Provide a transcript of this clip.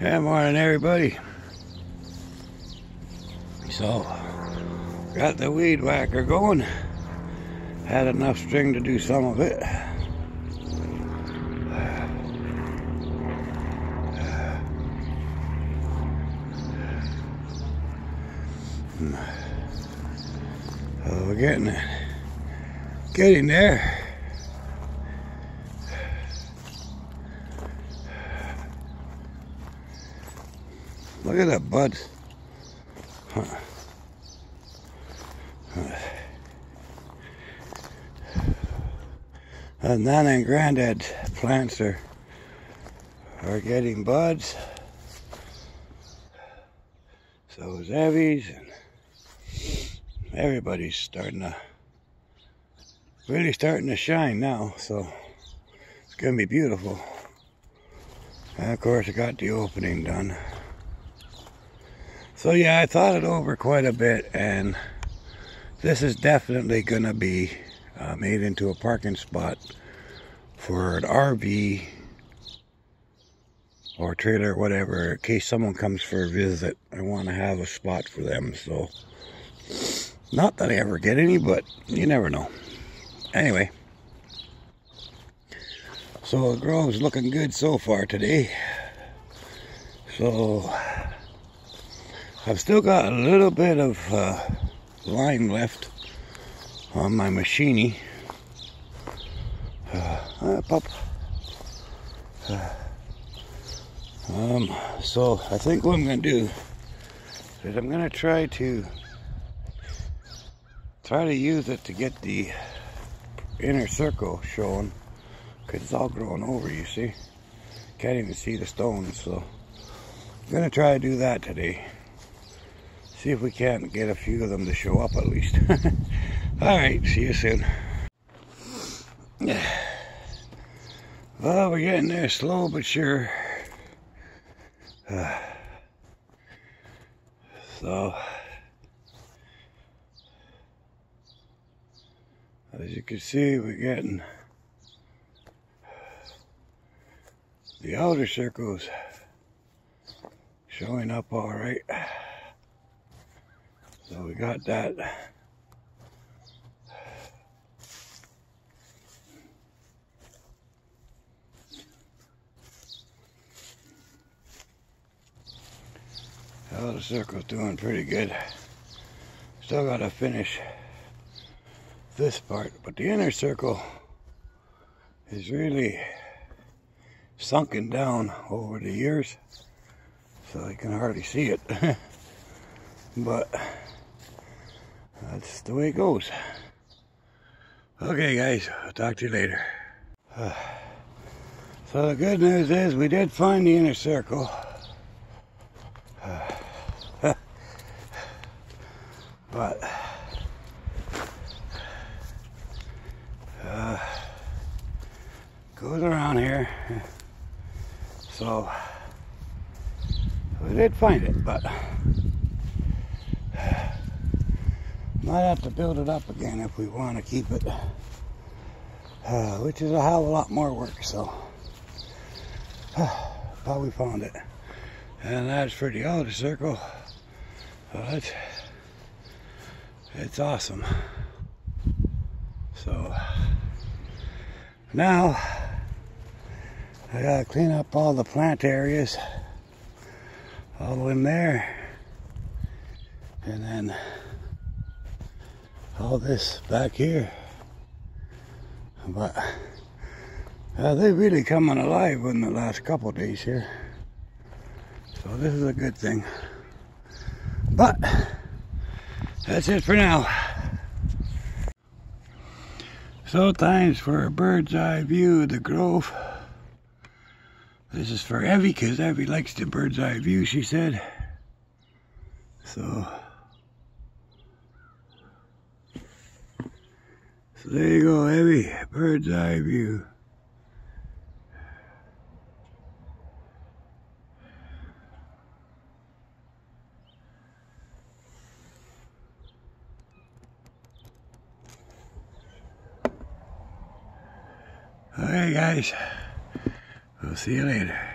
Yeah, morning everybody. So, got the weed whacker going. Had enough string to do some of it. Oh, we're getting it. Getting there. Look at that bud. Huh. Uh, Nana and Granddad plants are are getting buds. So is Evie's and everybody's starting to really starting to shine now. So it's gonna be beautiful. And of course I got the opening done. So yeah, I thought it over quite a bit and this is definitely gonna be uh, made into a parking spot for an RV or trailer, whatever, in case someone comes for a visit. I want to have a spot for them. So, not that I ever get any, but you never know. Anyway, so the grove's looking good so far today. So, I've still got a little bit of uh, line left on my machine. Uh, uh, pup. Uh, um, so I think what I'm going to do is I'm going to try to try to use it to get the inner circle showing because it's all growing over you see can't even see the stones so I'm going to try to do that today see if we can't get a few of them to show up at least. All right see you soon. Well we're getting there slow but sure. Uh, so, as you can see, we're getting the outer circles showing up all right. So we got that. the circle's doing pretty good. Still got to finish this part, but the inner circle is really sunken down over the years, so you can hardly see it. but that's the way it goes. Okay, guys, I'll talk to you later. so the good news is we did find the inner circle. but uh, goes around here. So we did find it, but might have to build it up again if we want to keep it, uh, which is a hell of a lot more work. So, but we found it, and that's for the outer circle. That's it's awesome. So now I gotta clean up all the plant areas all in there and then all this back here but uh, they're really coming alive in the last couple days here so this is a good thing but that's it for now. So thanks for a bird's eye view of the grove. This is for Evie, because Evie likes the bird's eye view, she said. So, there you go, Evie, bird's eye view. Alright guys, we'll see you later.